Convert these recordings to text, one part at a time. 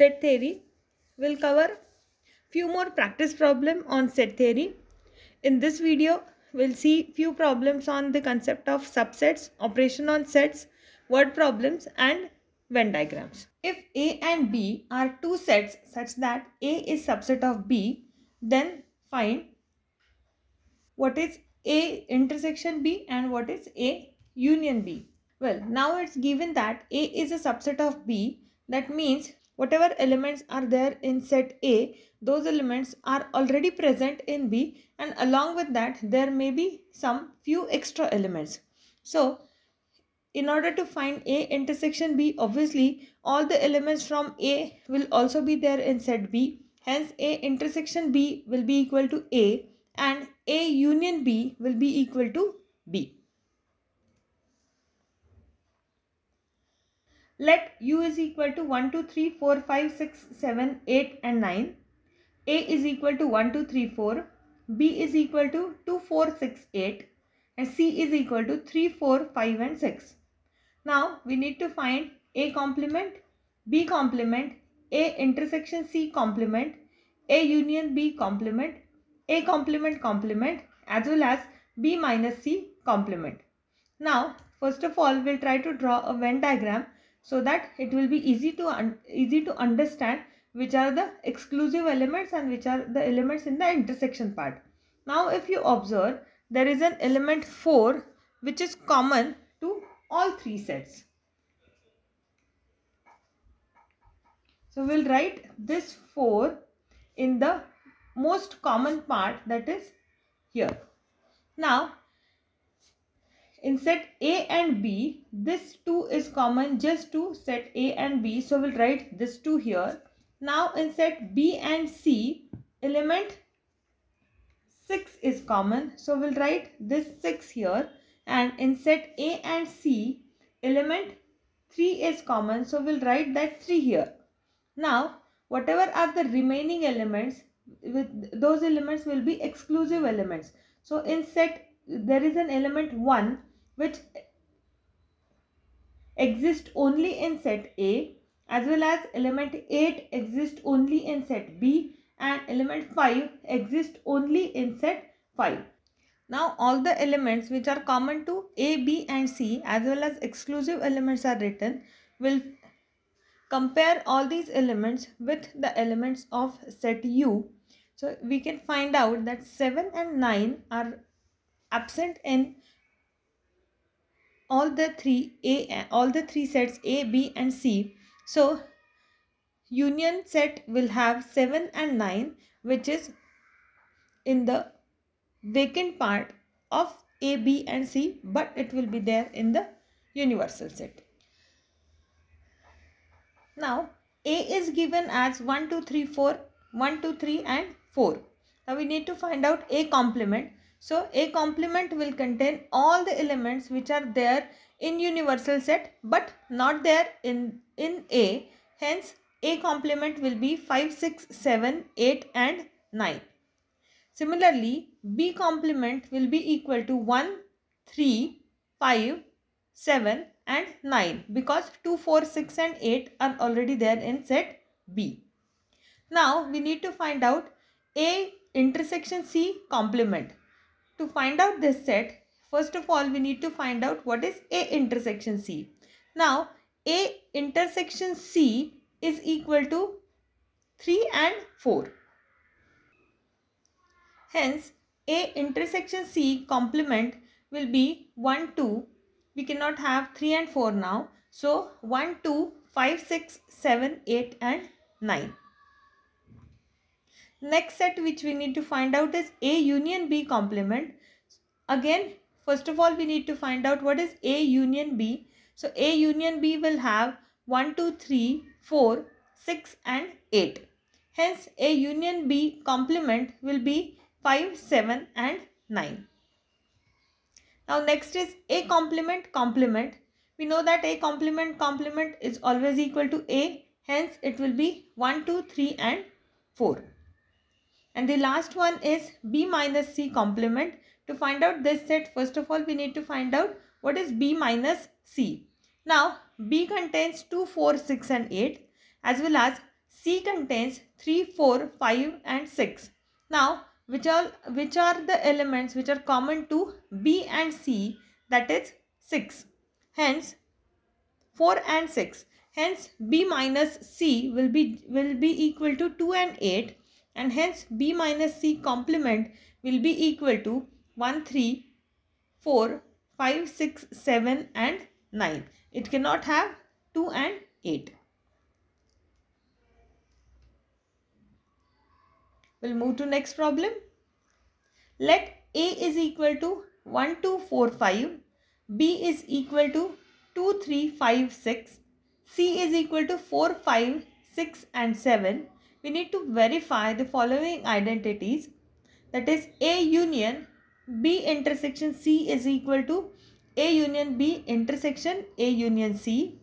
set theory. We'll cover few more practice problem on set theory. In this video, we'll see few problems on the concept of subsets, operation on sets, word problems and Venn diagrams. If A and B are two sets such that A is subset of B, then find what is A intersection B and what is A union B. Well, now it's given that A is a subset of B. That means whatever elements are there in set A, those elements are already present in B and along with that there may be some few extra elements. So, in order to find A intersection B, obviously all the elements from A will also be there in set B. Hence, A intersection B will be equal to A and A union B will be equal to B. Let U is equal to 1, 2, 3, 4, 5, 6, 7, 8 and 9. A is equal to 1, 2, 3, 4. B is equal to 2, 4, 6, 8. And C is equal to 3, 4, 5 and 6. Now we need to find A complement, B complement, A intersection C complement, A union B complement, A complement complement as well as B minus C complement. Now first of all we'll try to draw a Venn diagram so that it will be easy to easy to understand which are the exclusive elements and which are the elements in the intersection part. Now if you observe there is an element 4 which is common to all three sets. So we'll write this 4 in the most common part that is here. Now in set A and B, this 2 is common just to set A and B. So we'll write this 2 here. Now in set B and C, element 6 is common. So we'll write this 6 here. And in set A and C, element 3 is common. So we'll write that 3 here. Now, whatever are the remaining elements, with those elements will be exclusive elements. So in set, there is an element 1 which exist only in set A as well as element 8 exist only in set B and element 5 exist only in set 5. Now all the elements which are common to A, B and C as well as exclusive elements are written will compare all these elements with the elements of set U. So we can find out that 7 and 9 are absent in all the three A all the three sets A, B and C. So union set will have 7 and 9 which is in the vacant part of A, B and C but it will be there in the universal set. Now A is given as 1, 2, 3, 4, 1, 2, 3 and 4. Now we need to find out A complement so A complement will contain all the elements which are there in universal set but not there in, in A. Hence A complement will be 5, 6, 7, 8 and 9. Similarly, B complement will be equal to 1, 3, 5, 7 and 9 because 2, 4, 6 and 8 are already there in set B. Now we need to find out A intersection C complement. To find out this set, first of all, we need to find out what is A intersection C. Now, A intersection C is equal to 3 and 4. Hence, A intersection C complement will be 1, 2. We cannot have 3 and 4 now. So, 1, 2, 5, 6, 7, 8 and 9. Next set which we need to find out is A union B complement. Again, first of all, we need to find out what is A union B. So, A union B will have 1, 2, 3, 4, 6 and 8. Hence, A union B complement will be 5, 7 and 9. Now, next is A complement complement. We know that A complement complement is always equal to A. Hence, it will be 1, 2, 3 and 4. And the last one is B minus C complement. To find out this set, first of all, we need to find out what is B minus C. Now, B contains 2, 4, 6 and 8 as well as C contains 3, 4, 5 and 6. Now which are, which are the elements which are common to B and C that is 6. Hence 4 and 6. Hence B minus C will be, will be equal to 2 and 8 and hence B minus C complement will be equal to 1, 3, 4, 5, 6, 7 and 9. It cannot have 2 and 8. We'll move to next problem. Let A is equal to 1, 2, 4, 5. B is equal to 2, 3, 5, 6. C is equal to 4, 5, 6 and 7. We need to verify the following identities. That is A union B intersection C is equal to A union B intersection A union C.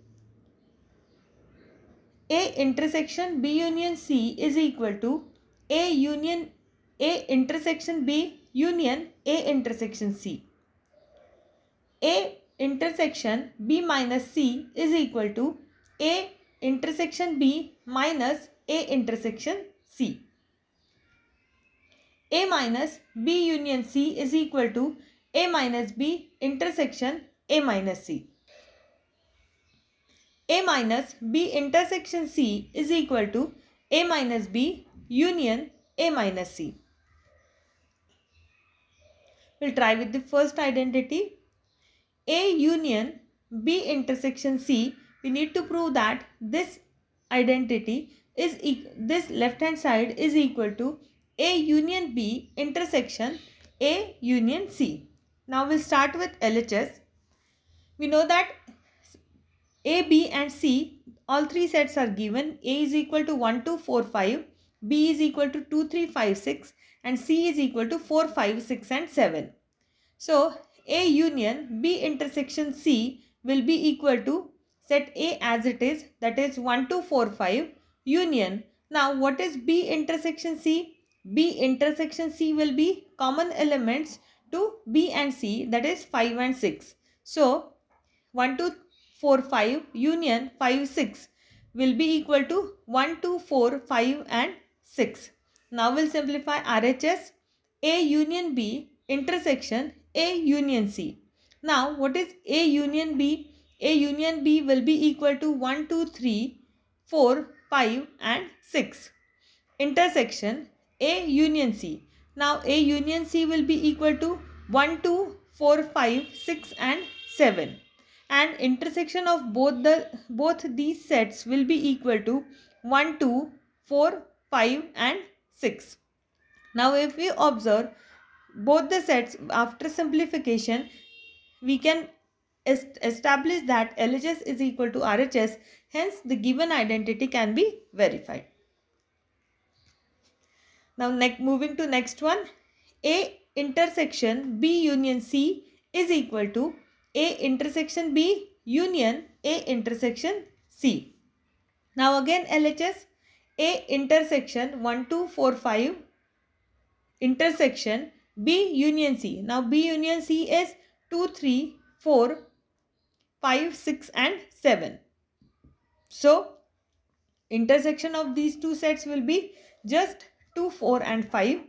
A intersection B union C is equal to A union A intersection B union A intersection C. A intersection B minus C is equal to A intersection B minus A intersection C. A minus B union C is equal to A minus B intersection A minus C. A minus B intersection C is equal to A minus B union A minus C. We'll try with the first identity. A union B intersection C, we need to prove that this identity is this left hand side is equal to A union B intersection A union C. Now we'll start with LHS. We know that A, B and C all three sets are given. A is equal to 1, 2, 4, 5. B is equal to 2, 3, 5, 6 and C is equal to 4, 5, 6 and 7. So A union B intersection C will be equal to set A as it is that is 1, 2, 4, 5 union. Now what is B intersection C? B intersection C will be common elements to B and C that is 5 and 6. So 1, 2, 4, 5 union 5, 6 will be equal to 1, 2, 4, 5 and 6. Now we'll simplify RHS A union B intersection A union C. Now what is A union B? A union B will be equal to 1, 2, 3, 4, 5 and 6. Intersection A union C. Now A union C will be equal to 1, 2, 4, 5, 6 and 7. And intersection of both the both these sets will be equal to 1, 2, 4, 5 and 6. Now if we observe both the sets after simplification we can establish that LHS is equal to RHS hence the given identity can be verified. Now next moving to next one A intersection B union C is equal to A intersection B union A intersection C. Now again LHS A intersection 1 2 4 5 intersection B union C. Now B union C is 2 3 4 5, 6 and 7. So, intersection of these two sets will be just 2, 4 and 5.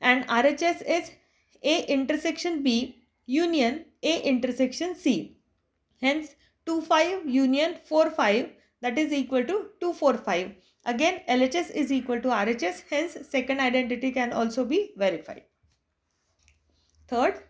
And RHS is A intersection B union A intersection C. Hence, 2, 5 union 4, 5 that is equal to 2, 4, 5. Again, LHS is equal to RHS. Hence, second identity can also be verified. Third,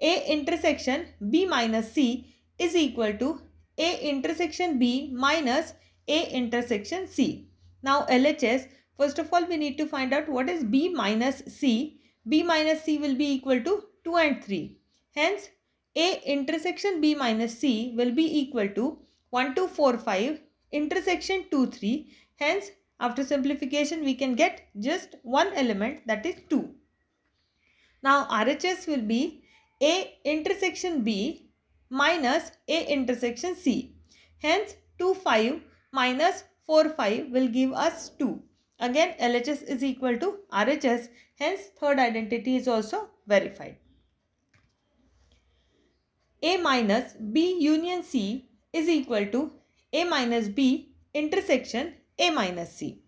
A intersection B minus C is equal to A intersection B minus A intersection C. Now LHS, first of all we need to find out what is B minus C. B minus C will be equal to 2 and 3. Hence A intersection B minus C will be equal to 1, 2, 4, 5 intersection 2, 3. Hence after simplification we can get just one element that is 2. Now RHS will be A intersection B minus A intersection C. Hence 2 5 minus 4 5 will give us 2. Again LHS is equal to RHS. Hence third identity is also verified. A minus B union C is equal to A minus B intersection A minus C.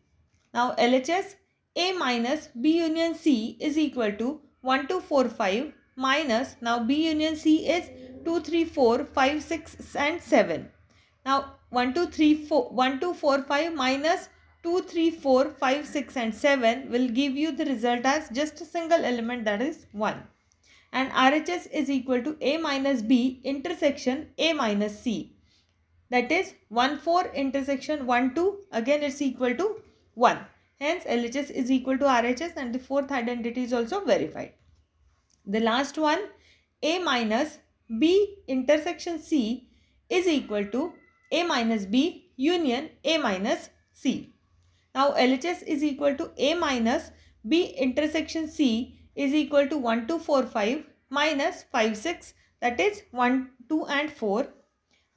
Now LHS A minus B union C is equal to 1, 2, 4, 5 minus now B union C is 2, 3, 4, 5, 6 and 7. Now 1, 2, 3, 4, 1, 2, 4, 5 minus 2, 3, 4, 5, 6 and 7 will give you the result as just a single element that is 1. And RHS is equal to A minus B intersection A minus C. That is 1, 4 intersection 1, 2 again it's equal to 1. Hence LHS is equal to RHS and the fourth identity is also verified. The last one A minus B intersection C is equal to A minus B union A minus C. Now LHS is equal to A minus B intersection C is equal to 1 2 4 5 minus 5 6 that is 1 2 and 4.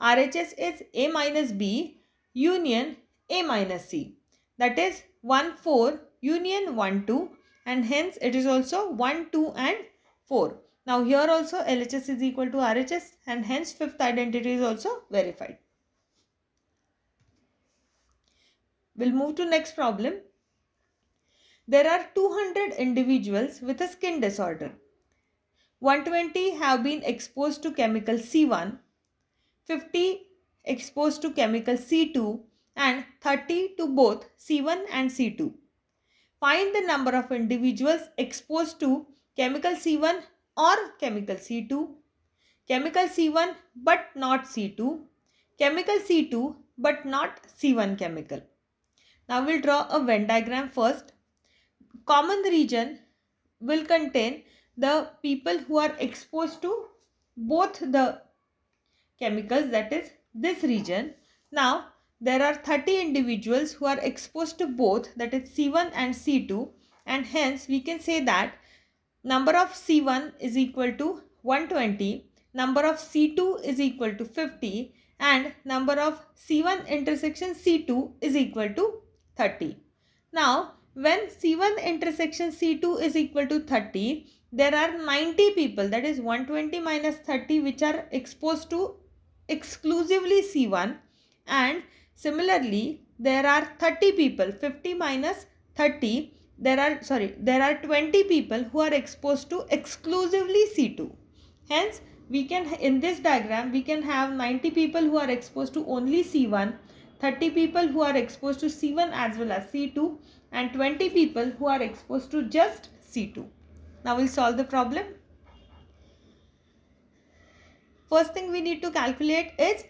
RHS is A minus B union A minus C that is 1 4 union 1 2 and hence it is also 1 2 and 4. Now here also LHS is equal to RHS and hence fifth identity is also verified. We'll move to next problem. There are 200 individuals with a skin disorder. 120 have been exposed to chemical C1, 50 exposed to chemical C2 and 30 to both C1 and C2. Find the number of individuals exposed to chemical C1 or chemical C2, chemical C1 but not C2, chemical C2 but not C1 chemical. Now we'll draw a Venn diagram first. Common region will contain the people who are exposed to both the chemicals that is this region. Now there are 30 individuals who are exposed to both that is C1 and C2 and hence we can say that number of C1 is equal to 120, number of C2 is equal to 50 and number of C1 intersection C2 is equal to 30. Now, when C1 intersection C2 is equal to 30, there are 90 people that is 120 minus 30 which are exposed to exclusively C1 and similarly there are 30 people 50 minus 30 there are sorry there are 20 people who are exposed to exclusively C2. Hence we can in this diagram we can have 90 people who are exposed to only C1, 30 people who are exposed to C1 as well as C2 and 20 people who are exposed to just C2. Now we'll solve the problem. First thing we need to calculate is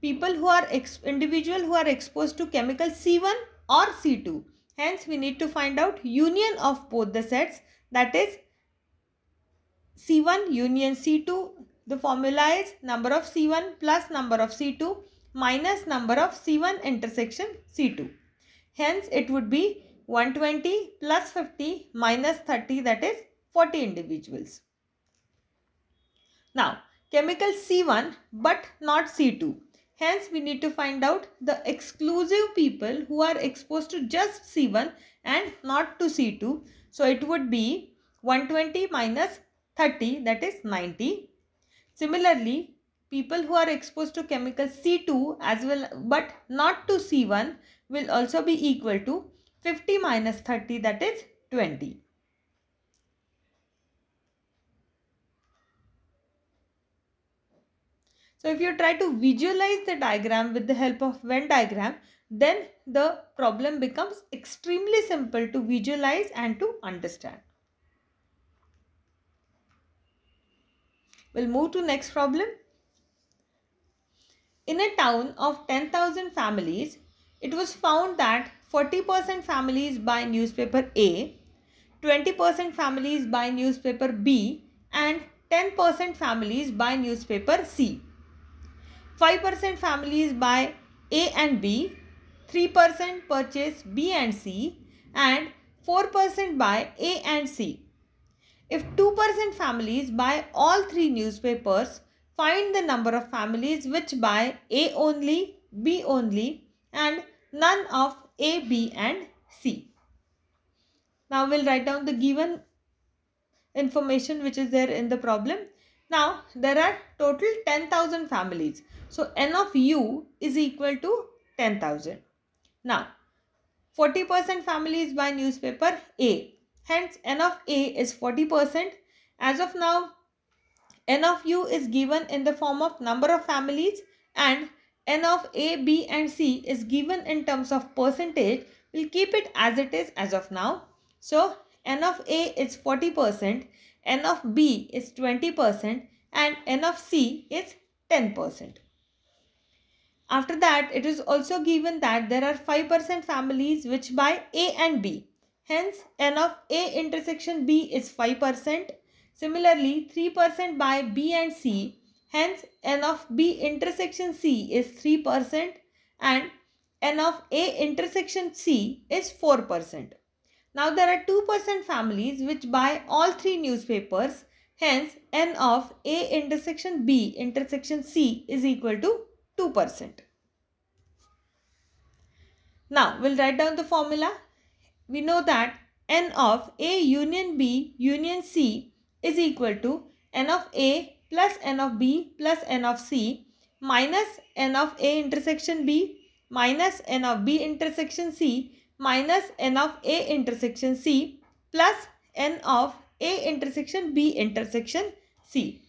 people who are individual who are exposed to chemical C1 or C2 Hence, we need to find out union of both the sets that is C1 union C2. The formula is number of C1 plus number of C2 minus number of C1 intersection C2. Hence, it would be 120 plus 50 minus 30 that is 40 individuals. Now, chemical C1 but not C2. Hence, we need to find out the exclusive people who are exposed to just C1 and not to C2. So, it would be 120 minus 30 that is 90. Similarly, people who are exposed to chemical C2 as well but not to C1 will also be equal to 50 minus 30 that is 20. So if you try to visualize the diagram with the help of Venn diagram, then the problem becomes extremely simple to visualize and to understand. We'll move to next problem. In a town of 10,000 families, it was found that 40% families buy newspaper A, 20% families buy newspaper B and 10% families buy newspaper C. 5% families buy A and B, 3% purchase B and C, and 4% buy A and C. If 2% families buy all three newspapers, find the number of families which buy A only, B only, and none of A, B, and C. Now we'll write down the given information which is there in the problem. Now there are total 10,000 families. So n of u is equal to 10,000. Now 40% families buy newspaper A. Hence, N of A is 40%. As of now, N of U is given in the form of number of families and N of A, B and C is given in terms of percentage. We'll keep it as it is as of now. So, N of A is 40%, N of B is 20% and N of C is 10%. After that, it is also given that there are 5% families which buy A and B. Hence, N of A intersection B is 5%. Similarly, 3% buy B and C. Hence, N of B intersection C is 3% and N of A intersection C is 4%. Now, there are 2% families which buy all three newspapers. Hence, N of A intersection B intersection C is equal to 2%. Now, we'll write down the formula. We know that N of A union B union C is equal to N of A plus N of B plus N of C minus N of A intersection B minus N of B intersection C minus N of A intersection C plus N of A intersection B intersection C.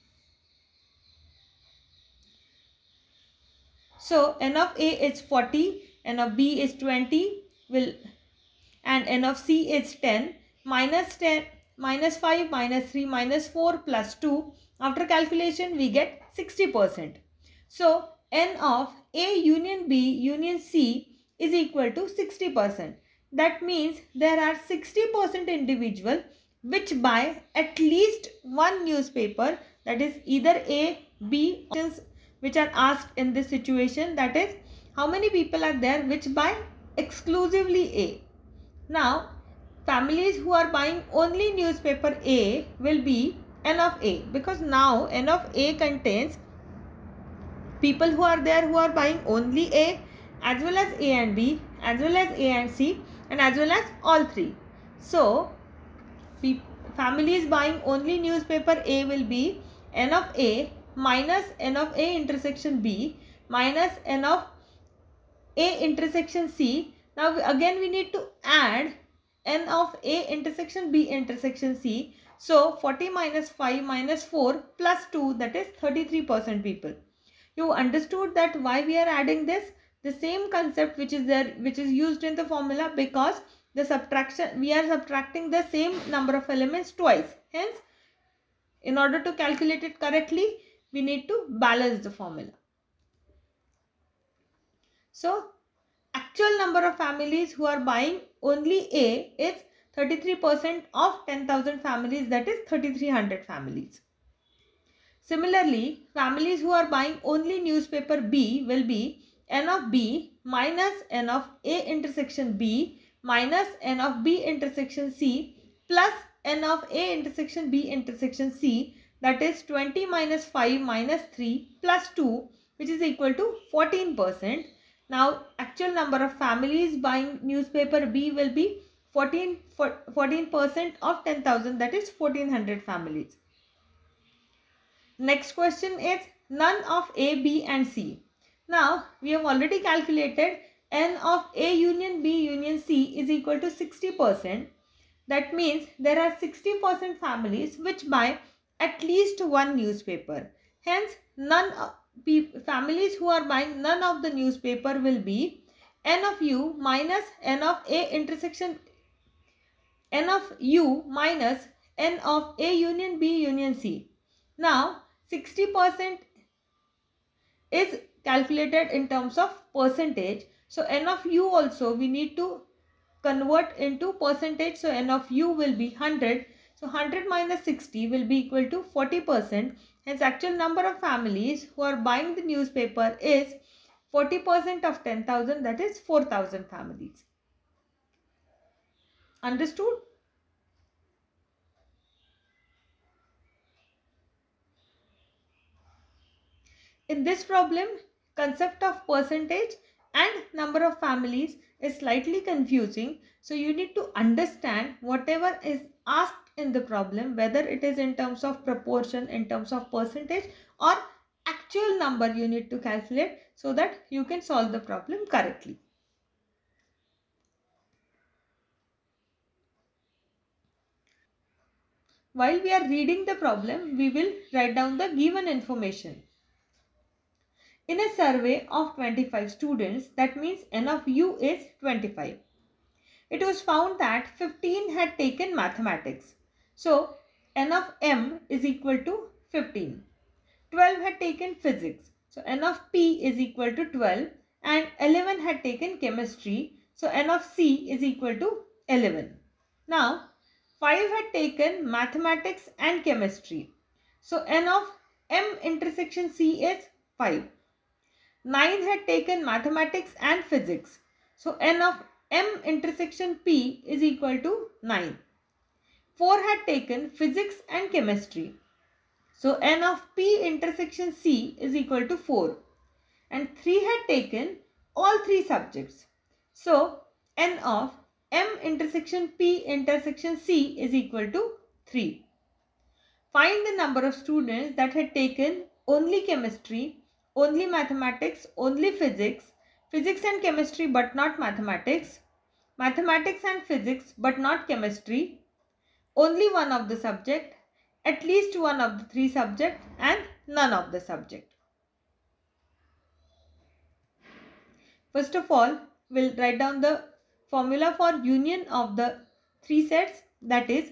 So n of A is 40, n of B is 20 will and n of C is 10 minus 10 minus 5 minus 3 minus 4 plus 2 after calculation we get 60%. So n of A union B union C is equal to 60%. That means there are 60% individual which buy at least one newspaper that is either A, B which are asked in this situation that is how many people are there which buy exclusively A. Now families who are buying only newspaper A will be N of A because now N of A contains people who are there who are buying only A as well as A and B as well as A and C and as well as all three. So families buying only newspaper A will be N of A minus n of A intersection B minus n of A intersection C. Now again we need to add n of A intersection B intersection C. So 40 minus 5 minus 4 plus 2 that is 33% people. You understood that why we are adding this? The same concept which is there which is used in the formula because the subtraction we are subtracting the same number of elements twice. Hence in order to calculate it correctly we need to balance the formula. So, actual number of families who are buying only A is 33% of 10,000 families that is 3300 families. Similarly, families who are buying only newspaper B will be N of B minus N of A intersection B minus N of B intersection C plus N of A intersection B intersection C that is 20 minus 5 minus 3 plus 2 which is equal to 14%. Now actual number of families buying newspaper B will be 14 14% of 10,000 that is 1400 families. Next question is none of A, B and C. Now we have already calculated N of A union B union C is equal to 60%. That means there are 60% families which buy at least one newspaper. Hence, none families who are buying none of the newspaper will be n of u minus n of a intersection n of u minus n of a union b union c. Now, 60% is calculated in terms of percentage. So, n of u also we need to convert into percentage. So, n of u will be 100 so 100 minus 60 will be equal to 40%. Hence actual number of families who are buying the newspaper is 40% of 10,000 that is 4,000 families. Understood? In this problem, Concept of percentage and number of families is slightly confusing. So you need to understand whatever is asked in the problem, whether it is in terms of proportion, in terms of percentage or actual number you need to calculate so that you can solve the problem correctly. While we are reading the problem, we will write down the given information. In a survey of 25 students, that means N of U is 25. It was found that 15 had taken mathematics. So, N of M is equal to 15. 12 had taken physics. So, N of P is equal to 12 and 11 had taken chemistry. So, N of C is equal to 11. Now, 5 had taken mathematics and chemistry. So, N of M intersection C is 5. 9 had taken mathematics and physics. So n of m intersection p is equal to 9. 4 had taken physics and chemistry. So n of p intersection c is equal to 4. And 3 had taken all three subjects. So n of m intersection p intersection c is equal to 3. Find the number of students that had taken only chemistry only mathematics, only physics, physics and chemistry but not mathematics, mathematics and physics but not chemistry, only one of the subject, at least one of the three subject and none of the subject. First of all, we'll write down the formula for union of the three sets that is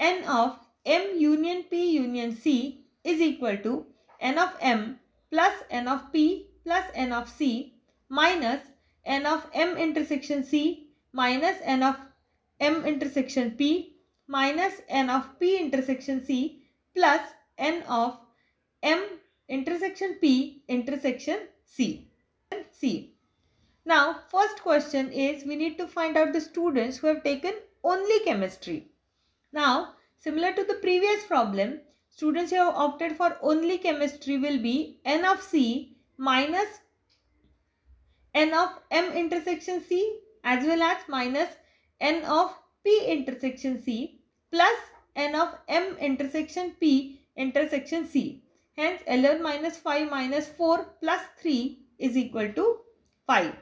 n of m union p union c is equal to n of m plus n of p plus n of c minus n of m intersection c minus n of m intersection p minus n of p intersection c plus n of m intersection p intersection c. c. Now, first question is we need to find out the students who have taken only chemistry. Now, similar to the previous problem, students who have opted for only chemistry will be n of c minus n of m intersection c as well as minus n of p intersection c plus n of m intersection p intersection c. Hence 11 minus 5 minus 4 plus 3 is equal to 5.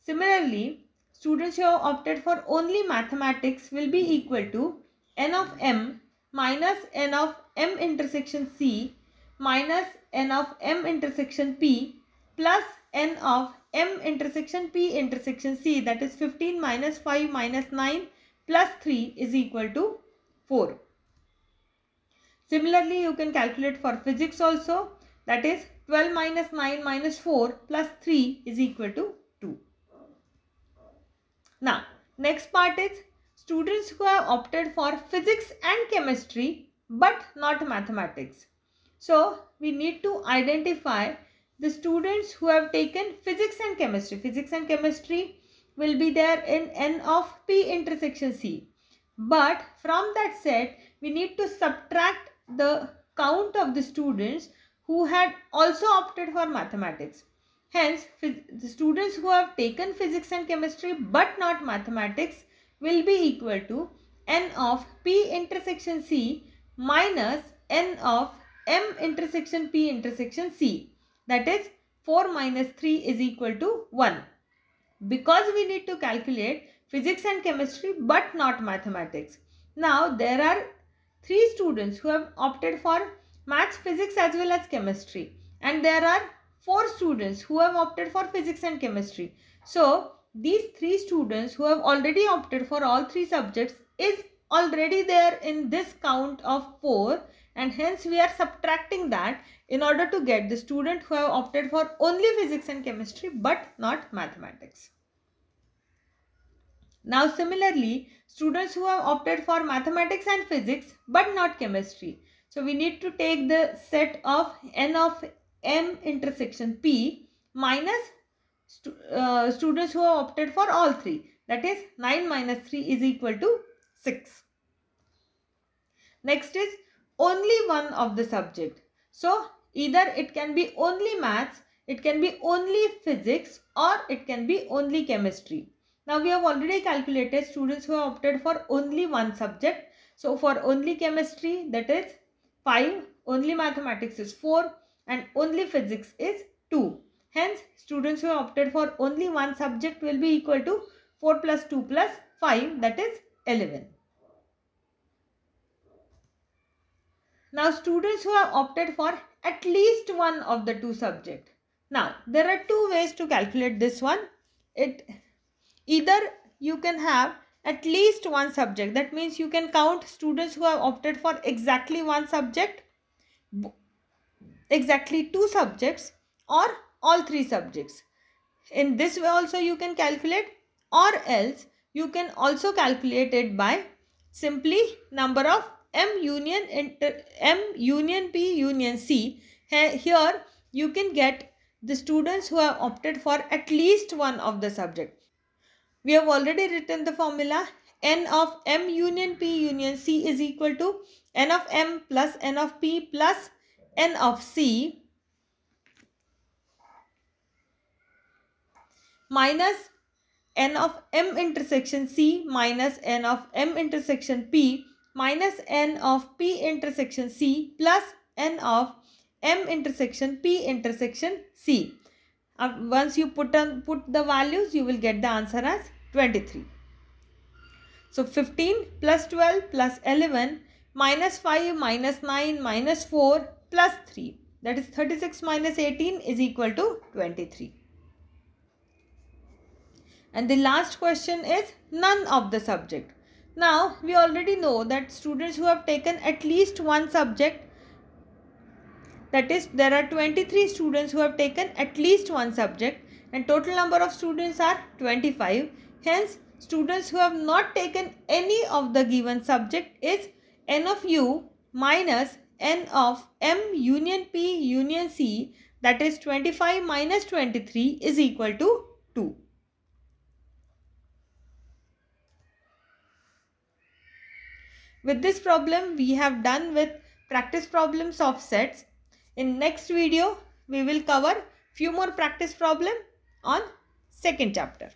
Similarly, students who have opted for only mathematics will be equal to n of m minus n of m intersection c minus n of m intersection p plus n of m intersection p intersection c that is 15 minus 5 minus 9 plus 3 is equal to 4. Similarly, you can calculate for physics also that is 12 minus 9 minus 4 plus 3 is equal to 2. Now, next part is students who have opted for physics and chemistry but not mathematics. So we need to identify the students who have taken physics and chemistry. Physics and chemistry will be there in N of P intersection C. But from that set, we need to subtract the count of the students who had also opted for mathematics. Hence, the students who have taken physics and chemistry but not mathematics will be equal to N of P intersection C minus n of m intersection p intersection c. That is 4 minus 3 is equal to 1. Because we need to calculate physics and chemistry but not mathematics. Now there are three students who have opted for maths, physics as well as chemistry. And there are four students who have opted for physics and chemistry. So these three students who have already opted for all three subjects is already there in this count of 4 and hence we are subtracting that in order to get the student who have opted for only physics and chemistry but not mathematics. Now similarly, students who have opted for mathematics and physics but not chemistry. So we need to take the set of n of m intersection p minus uh, students who have opted for all three. That is 9 minus 3 is equal to 6. Next is only one of the subject. So either it can be only maths, it can be only physics or it can be only chemistry. Now we have already calculated students who opted for only one subject. So for only chemistry that is 5, only mathematics is 4 and only physics is 2. Hence students who opted for only one subject will be equal to 4 plus 2 plus 5 that is 11. Now students who have opted for at least one of the two subject. Now there are two ways to calculate this one. It either you can have at least one subject. That means you can count students who have opted for exactly one subject, exactly two subjects or all three subjects. In this way also you can calculate or else you can also calculate it by simply number of M union inter, uh, M union P union C. Here you can get the students who have opted for at least one of the subject. We have already written the formula n of M union P union C is equal to n of M plus n of P plus n of C minus n of M intersection C minus n of M intersection P minus n of P intersection C plus n of M intersection P intersection C. Uh, once you put on put the values, you will get the answer as 23. So 15 plus 12 plus 11 minus 5 minus 9 minus 4 plus 3 that is 36 minus 18 is equal to 23. And the last question is none of the subject. Now, we already know that students who have taken at least one subject, that is, there are 23 students who have taken at least one subject and total number of students are 25. Hence, students who have not taken any of the given subject is n of u minus n of m union p union c that is 25 minus 23 is equal to 2. With this problem, we have done with practice problems of sets. In next video, we will cover few more practice problem on second chapter.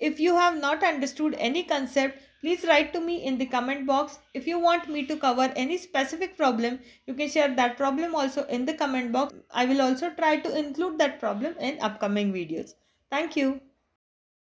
If you have not understood any concept, please write to me in the comment box. If you want me to cover any specific problem, you can share that problem also in the comment box. I will also try to include that problem in upcoming videos. Thank you.